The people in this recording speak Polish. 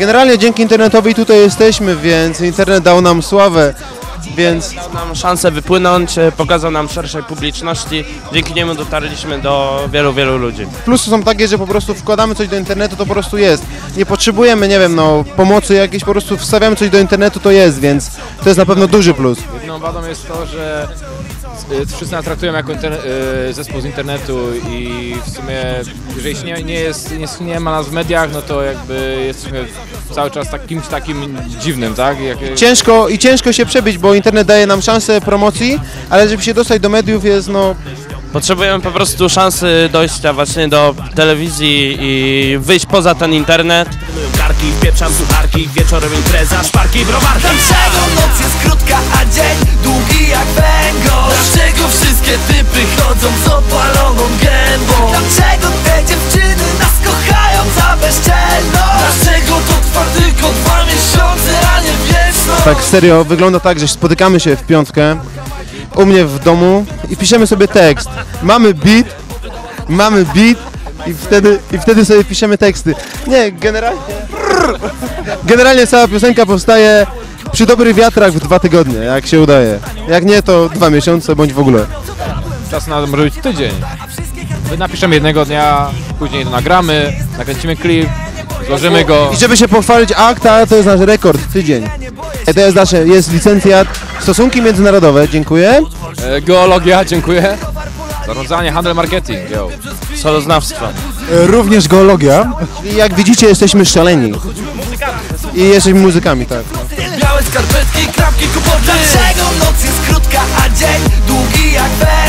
Generalnie dzięki internetowi tutaj jesteśmy, więc internet dał nam sławę, więc Dał nam szansę wypłynąć, e, pokazał nam szerszej publiczności. Dzięki niemu dotarliśmy do wielu, wielu ludzi. plusy są takie, że po prostu wkładamy coś do internetu, to po prostu jest. Nie potrzebujemy, nie wiem, no pomocy jakiejś, po prostu wstawiamy coś do internetu, to jest, więc to jest na pewno duży plus. Jedyną wadą jest to, że y, wszyscy nas traktują jako y, zespół z internetu i w sumie jeżeli się nie, nie, jest, nie, nie ma nas w mediach, no to jakby jesteśmy cały czas tak, kimś takim dziwnym, tak? Jak, Ciężko i ciężko się przebić, bo internet daje nam szansę promocji, ale żeby się dostać do mediów jest no Potrzebujemy po prostu szansy dojścia właśnie do telewizji i wyjść poza ten internet. Karki, wpieprzam sucharki, wieczorem impreza, szparki, browar Dlaczego noc jest krótka, a dzień długi jak węgorz? Dlaczego wszystkie typy chodzą z opaloną gębą? Tak serio, wygląda tak, że spotykamy się w piątkę u mnie w domu i piszemy sobie tekst. Mamy beat, mamy beat i wtedy, i wtedy sobie piszemy teksty. Nie, generalnie... Generalnie cała piosenka powstaje przy dobrych wiatrach w dwa tygodnie, jak się udaje. Jak nie, to dwa miesiące bądź w ogóle. czas na może być tydzień. My napiszemy jednego dnia, później to nagramy, nakręcimy klip, złożymy go. I żeby się pochwalić, akta to jest nasz rekord, tydzień. To jest nasze, jest licencjat, stosunki międzynarodowe, dziękuję. E, geologia, dziękuję. Zarządzanie, handel, marketing, yo. Soloznawstwo. Również geologia. I jak widzicie, jesteśmy szaleni. I jesteśmy muzykami, tak. Białe skarpetki, krawki, kłopoty Dlaczego noc jest krótka, a dzień długi jak węgorz?